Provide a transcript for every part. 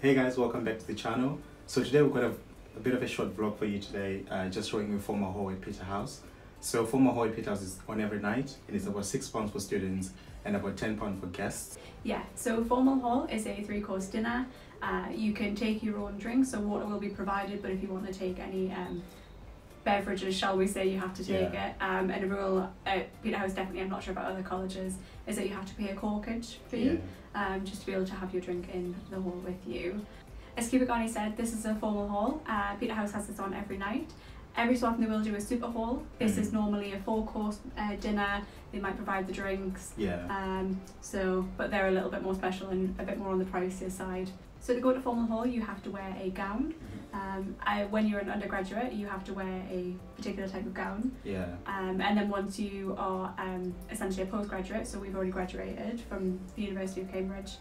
Hey guys, welcome back to the channel. So today we've got a, a bit of a short vlog for you today, uh, just showing you formal hallway Peterhouse. So formal hallway Peterhouse is on every night. and It is about six pounds for students and about ten pounds for guests. Yeah, so Formal Hall is a three course dinner. Uh, you can take your own drinks, so water will be provided, but if you want to take any um, beverages, shall we say, you have to take Yeah. it. Um, and a rule at Peterhouse, definitely, I'm not sure about other colleges, is that you have to pay a corkage fee um, just to be able to have your drink in the hall with you. As Qubekani said, this is a formal hall. Uh, Peterhouse has this on every night. Every so often they will do a super hall. This Mhm. is normally a four course uh, dinner. They might provide the drinks. Yeah. Um, so, but they're a little bit more special and a bit more on the pricier side. So to go to formal hall, you have to wear a gown. Um, I, when you're an undergraduate, you have to wear a particular type of gown. Yeah. Um, and then once you are um, essentially a postgraduate, so we've already graduated from the University of Cambridge,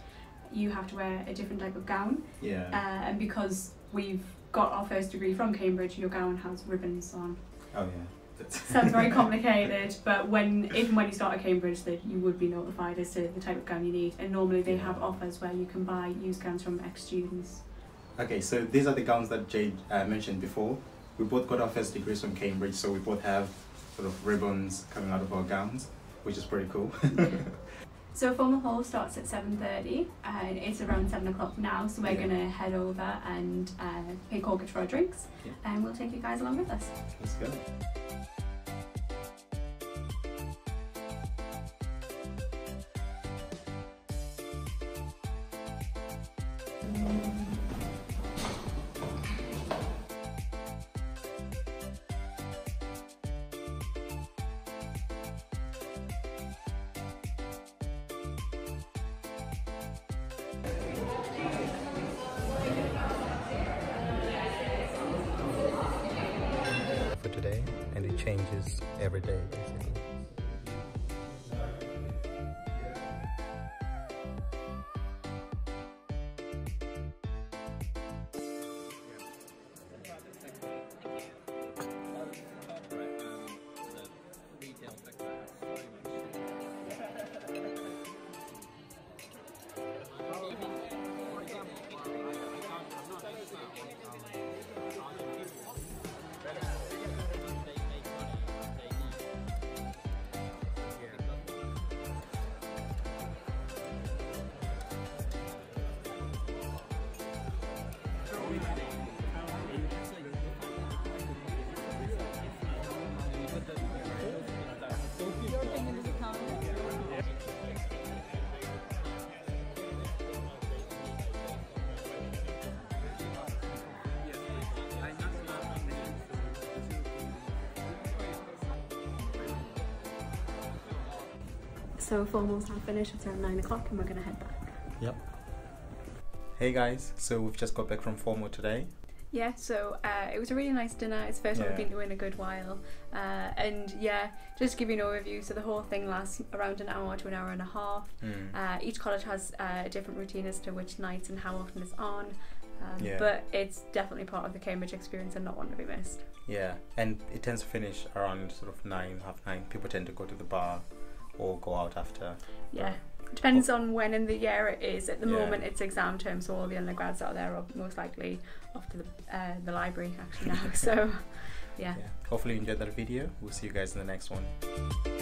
you have to wear a different type of gown. Yeah. Uh, and because we've got our first degree from Cambridge, your gown has ribbons on. oh yeah. Sounds very complicated, but when even when you start at Cambridge, that you would be notified as to the type of gown you need. And normally they have offers where you can buy used gowns from ex-students. Okay, so these are the gowns that Jade uh, mentioned before. We both got our first degrees from Cambridge, so we both have sort of ribbons coming out of our gowns, which is pretty cool. So formal hall starts at seven thirty, and it's around seven o'clock now. So we're Yeah. gonna head over and uh, pay corkage for our drinks, Yeah. and we'll take you guys along with us. Let's go. Changes every day basically. So formals have finished. It's around nine o'clock, and we're gonna head back. Yep. Hey guys, so we've just got back from formal today. Yeah, so uh, it was a really nice dinner. It's the first one we've Yeah. been to in a good while. Uh, and yeah, just to give you an overview, so the whole thing lasts around an hour to an hour and a half. Mm. Uh, each college has uh, a different routine as to which nights and how often it's on. Um, Yeah. But it's definitely part of the Cambridge experience and not one to be missed. Yeah, and it tends to finish around sort of nine, half nine. People tend to go to the bar or go out after. Yeah. Depends on when in the year it is. At the Yeah. moment, it's exam term, so all the undergrads out there are most likely off to the, uh, the library actually now. so, yeah. Yeah. Hopefully you enjoyed that video. We'll see you guys in the next one.